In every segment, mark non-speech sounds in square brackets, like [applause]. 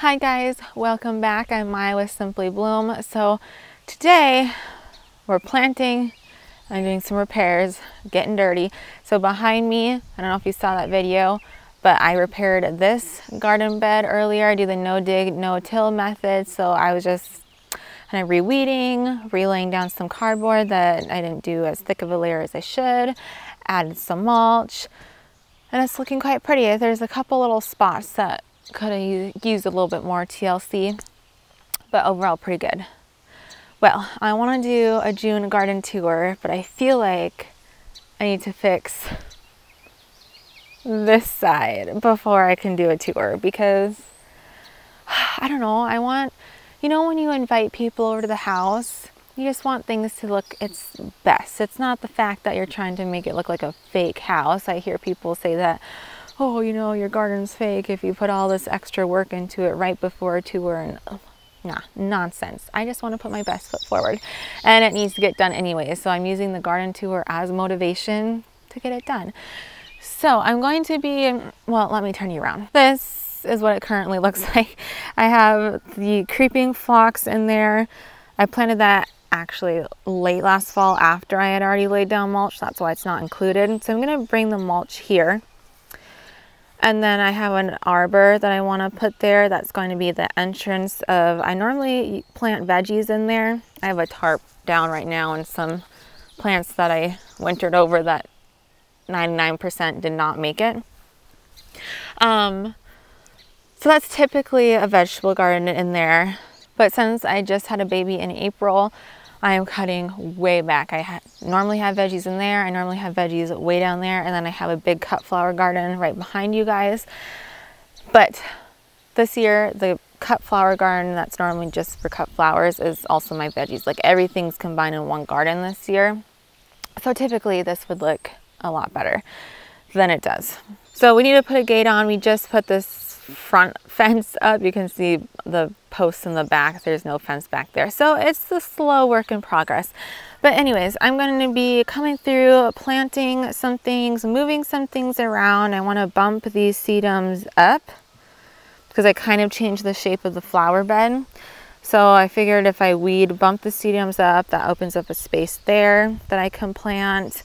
Hi guys, welcome back. I'm Maya with Simply Bloom. So today we're planting I'm doing some repairs, getting dirty. So behind me, I don't know if you saw that video, but I repaired this garden bed earlier. I do the no dig, no till method. So I was just kind of reweeding, relaying down some cardboard that I didn't do as thick of a layer as I should, added some mulch, and it's looking quite pretty. There's a couple little spots that could have used a little bit more TLC, but overall pretty good. Well, I want to do a June garden tour, but I feel like I need to fix this side before I can do a tour because [sighs] I don't know, I want, you know, when you invite people over to the house, you just want things to look its best. It's not the fact that you're trying to make it look like a fake house. I hear people say that, oh, you know, your garden's fake if you put all this extra work into it right before a tour. And nah, nonsense. I just want to put my best foot forward and it needs to get done anyway. So I'm using the garden tour as motivation to get it done. So I'm going to be, um, well, let me turn you around. This is what it currently [laughs] looks like. I have the creeping phlox in there. I planted that actually late last fall after I had already laid down mulch. That's why it's not included. So I'm going to bring the mulch here. And then I have an arbor that I want to put there. That's going to be the entrance of, I normally plant veggies in there. I have a tarp down right now and some plants that I wintered over that 99% did not make it. Um, so that's typically a vegetable garden in there. But since I just had a baby in April, I am cutting way back. I ha normally have veggies in there. I normally have veggies way down there. And then I have a big cut flower garden right behind you guys. But this year, the cut flower garden that's normally just for cut flowers is also my veggies. Like everything's combined in one garden this year. So typically this would look a lot better than it does. So we need to put a gate on. We just put this front [laughs] fence up. You can see the posts in the back. There's no fence back there. So it's a slow work in progress. But anyways, I'm going to be coming through, planting some things, moving some things around. I want to bump these sedums up because I kind of changed the shape of the flower bed. So I figured if I weed, bump the sedums up, that opens up a space there that I can plant.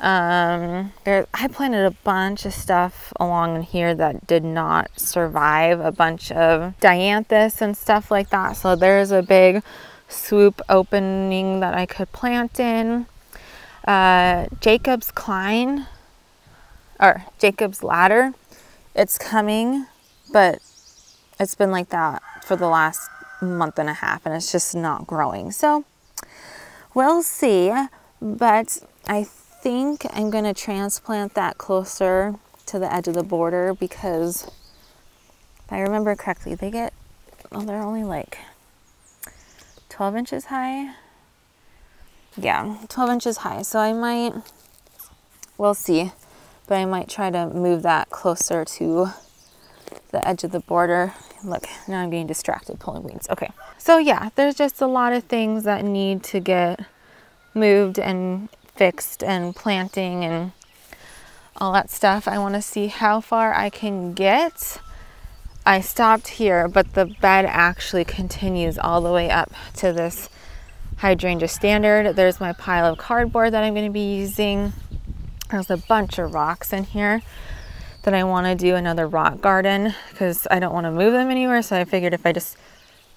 Um, there, I planted a bunch of stuff along here that did not survive, a bunch of dianthus and stuff like that. So there's a big swoop opening that I could plant in. Uh, Jacob's Climb, or Jacob's Ladder, it's coming, but it's been like that for the last month and a half and it's just not growing. So we'll see, but I think I'm going to transplant that closer to the edge of the border because if I remember correctly, they get, well, they're only like 12 inches high. Yeah, 12 inches high. So I might, we'll see, but I might try to move that closer to the edge of the border. Look, now I'm getting distracted pulling weeds. Okay, so yeah, there's just a lot of things that need to get moved and fixed and planting and all that stuff. I want to see how far I can get. I stopped here, but the bed actually continues all the way up to this hydrangea standard. There's my pile of cardboard that I'm going to be using. There's a bunch of rocks in here that I want to do another rock garden because I don't want to move them anywhere. So I figured if I just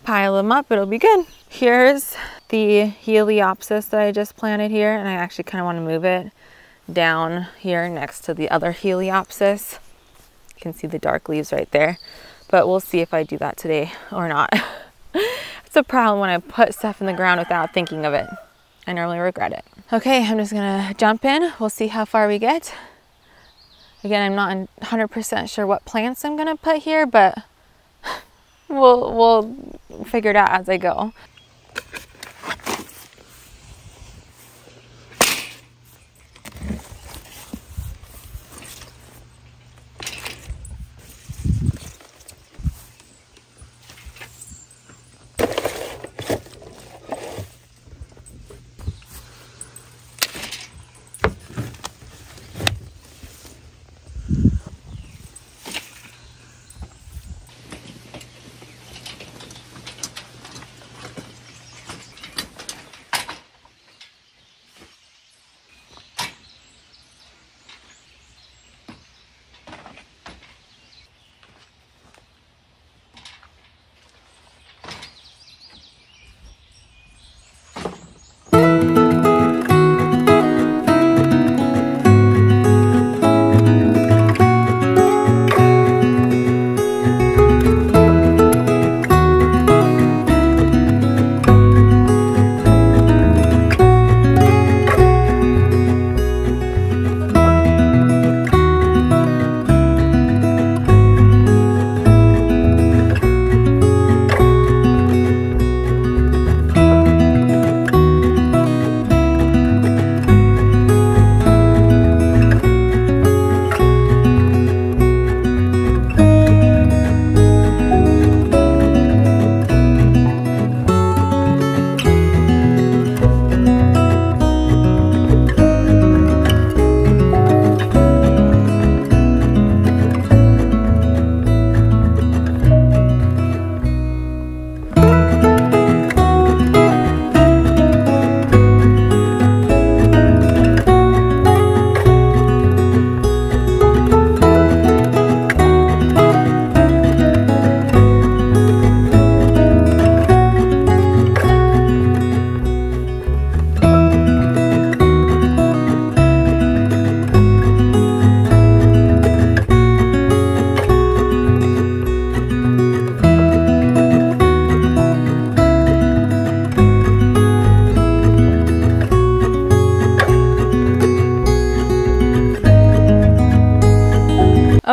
pile them up, it'll be good. Here's the Heliopsis that I just planted here, and I actually kind of want to move it down here next to the other Heliopsis. You can see the dark leaves right there, but we'll see if I do that today or not. [laughs] it's a problem when I put stuff in the ground without thinking of it. I normally regret it. Okay, I'm just gonna jump in. We'll see how far we get. Again, I'm not 100% sure what plants I'm gonna put here, but we'll, we'll figure it out as I go.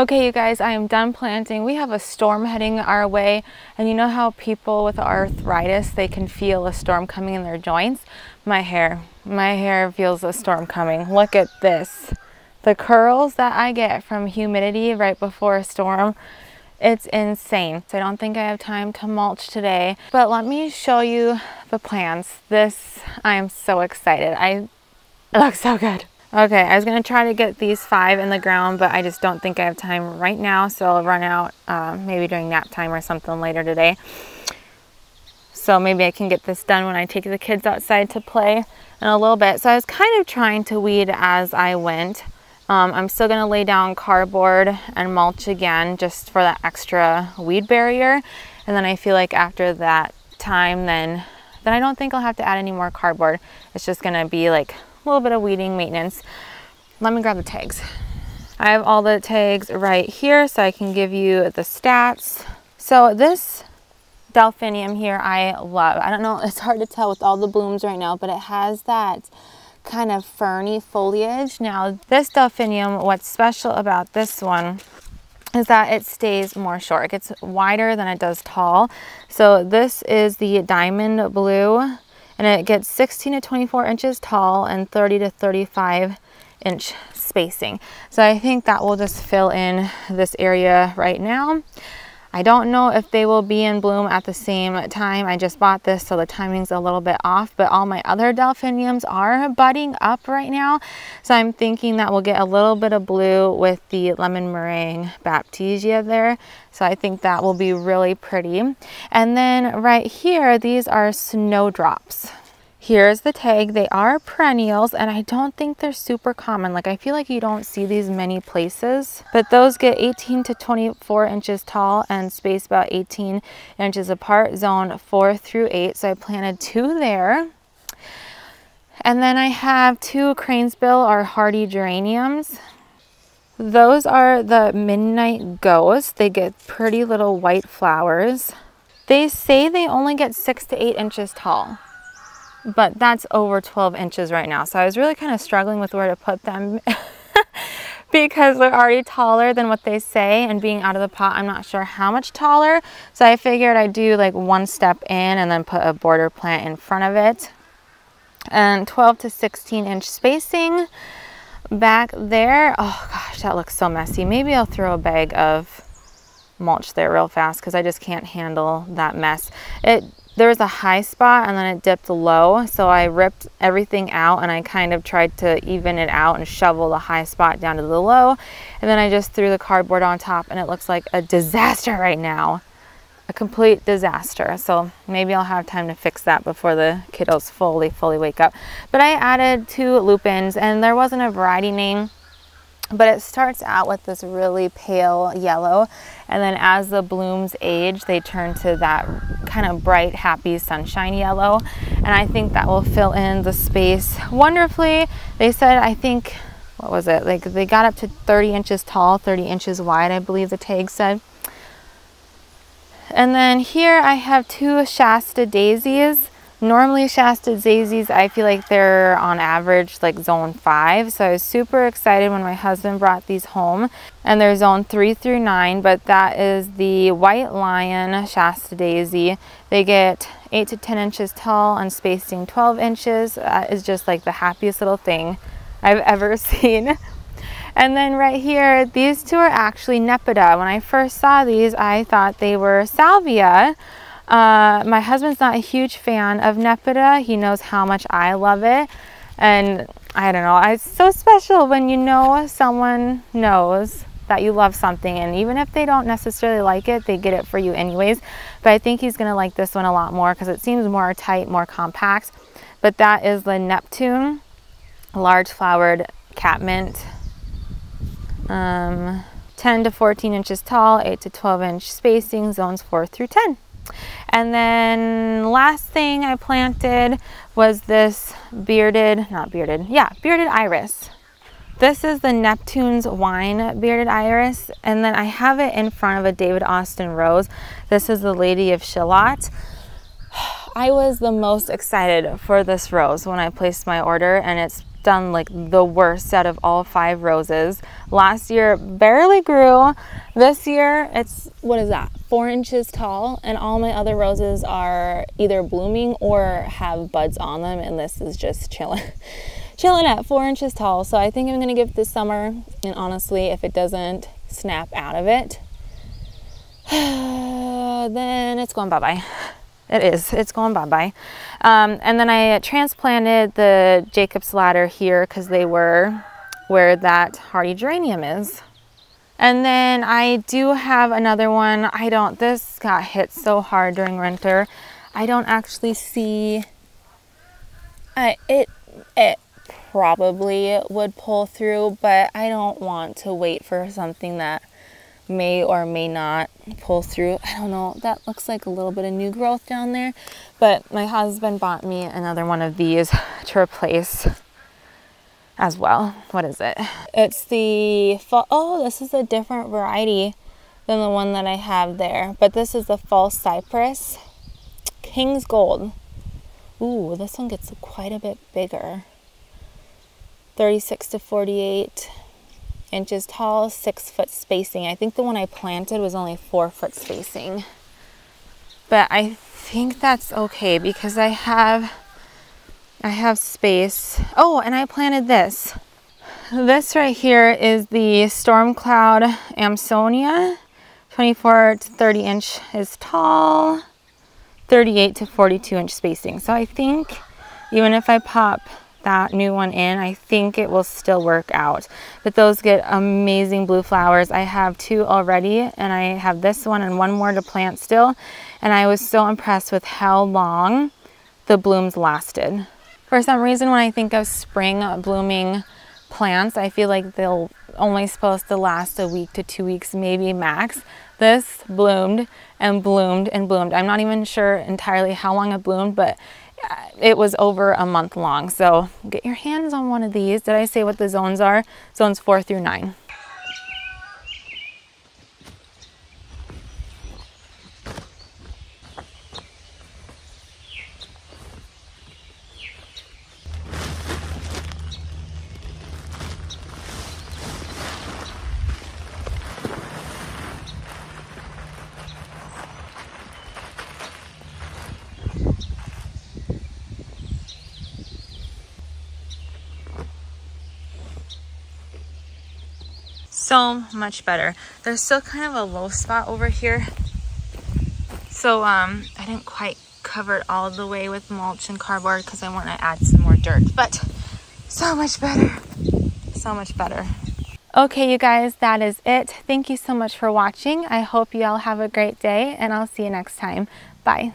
Okay, you guys, I am done planting. We have a storm heading our way, and you know how people with arthritis, they can feel a storm coming in their joints? My hair, my hair feels a storm coming. Look at this. The curls that I get from humidity right before a storm, it's insane. So I don't think I have time to mulch today, but let me show you the plants. This, I am so excited. I, it looks so good. Okay, I was gonna try to get these five in the ground, but I just don't think I have time right now, so I'll run out uh, maybe during nap time or something later today. So maybe I can get this done when I take the kids outside to play in a little bit. So I was kind of trying to weed as I went. Um, I'm still gonna lay down cardboard and mulch again just for that extra weed barrier. And then I feel like after that time, then, then I don't think I'll have to add any more cardboard. It's just gonna be like a little bit of weeding maintenance. Let me grab the tags. I have all the tags right here so I can give you the stats. So this delphinium here I love. I don't know, [laughs] it's hard to tell with all the blooms right now, but it has that kind of ferny foliage. Now this delphinium, what's special about this one is that it stays more short. It gets wider than it does tall. So this is the diamond blue and it gets 16 to 24 inches tall and 30 to 35 inch spacing. So I think that will just fill in this area right now. I don't know if they will be in bloom at the same time. I just bought this, so the timing's a little bit off, but all my other delphiniums are budding up right now. So I'm thinking that we'll get a little bit of blue with the lemon meringue baptisia there. So I think that will be really pretty. And then right here, these are snowdrops. Here's the tag. They are perennials and I don't think they're super common. Like I feel like you don't see these many places, but those get 18 to 24 inches tall and spaced about 18 inches apart, zone four through eight. So I planted two there. And then I have two cranesbill or hardy geraniums. Those are the Midnight Ghost. They get pretty little white flowers. They say they only get six to eight inches tall but that's over 12 inches right now. So I was really kind of struggling with where to put them [laughs] because they're already taller than what they say and being out of the pot, I'm not sure how much taller. So I figured I'd do like one step in and then put a border plant in front of it. And 12 to 16 inch spacing back there. Oh gosh, that looks so messy. Maybe I'll throw a bag of mulch there real fast because I just can't handle that mess. It there was a high spot and then it dipped low. So I ripped everything out and I kind of tried to even it out and shovel the high spot down to the low. And then I just threw the cardboard on top and it looks like a disaster right now. A complete disaster. So maybe I'll have time to fix that before the kiddos fully, fully wake up. But I added two lupins and there wasn't a variety name but it starts out with this really pale yellow and then as the blooms age they turn to that kind of bright happy sunshine yellow. And I think that will fill in the space wonderfully. They said I think what was it? Like they got up to 30 inches tall 30 inches wide I believe the tag said. And then here I have two Shasta daisies Normally Shasta daisies, I feel like they're on average like zone five. So I was super excited when my husband brought these home and they're zone three through nine, but that is the White Lion Shasta daisy. They get eight to 10 inches tall and spacing 12 inches. That is just like the happiest little thing I've ever [laughs] seen. And then right here, these two are actually Nepeta. When I first saw these, I thought they were Salvia, uh, my husband's not a huge fan of Nepeta. He knows how much I love it. And I don't know, it's so special when you know someone knows that you love something and even if they don't necessarily like it, they get it for you anyways. But I think he's gonna like this one a lot more because it seems more tight, more compact. But that is the Neptune large flowered catmint. Um, 10 to 14 inches tall, 8 to 12 inch spacing, zones 4 through 10. And then last thing I planted was this bearded, not bearded, yeah, bearded iris. This is the Neptune's Wine Bearded Iris, and then I have it in front of a David Austin rose. This is the Lady of Shalott. [sighs] I was the most excited for this rose when I placed my order, and it's done like the worst out of all five roses. Last year barely grew. This year it's, what is that, four inches tall and all my other roses are either blooming or have buds on them and this is just chilling. [laughs] chilling at four inches tall. So I think I'm gonna give this summer and honestly if it doesn't snap out of it, [sighs] then it's going bye-bye. It is, it's going bye-bye. Um, and then I transplanted the Jacob's ladder here because they were where that hardy geranium is. And then I do have another one. I don't, this got hit so hard during winter. I don't actually see, I, it, it probably would pull through, but I don't want to wait for something that may or may not pull through. I don't know. That looks like a little bit of new growth down there. But my husband bought me another one of these to replace as well. What is it? It's the, oh, this is a different variety than the one that I have there. But this is the false cypress. King's Gold. Ooh, this one gets quite a bit bigger. 36 to 48 inches tall, six foot spacing. I think the one I planted was only four foot spacing. But I think that's okay because I have I have space. Oh, and I planted this. This right here is the Storm Cloud Amsonia. 24 to 30 inch is tall, 38 to 42 inch spacing. So I think even if I pop that new one in, I think it will still work out. But those get amazing blue flowers. I have two already and I have this one and one more to plant still. And I was so impressed with how long the blooms lasted. For some reason, when I think of spring blooming plants, I feel like they'll only supposed to last a week to two weeks, maybe max. This bloomed and bloomed and bloomed. I'm not even sure entirely how long it bloomed, but uh, it was over a month long. So get your hands on one of these. Did I say what the zones are? Zones four through nine. So much better. There's still kind of a low spot over here. So um, I didn't quite cover it all the way with mulch and cardboard because I want to add some more dirt. But so much better. So much better. Okay, you guys, that is it. Thank you so much for watching. I hope you all have a great day and I'll see you next time. Bye.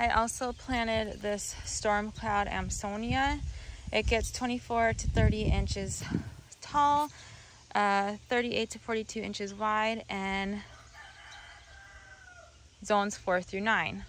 I also planted this storm cloud Amsonia. It gets 24 to 30 inches tall, uh, 38 to 42 inches wide, and zones four through nine.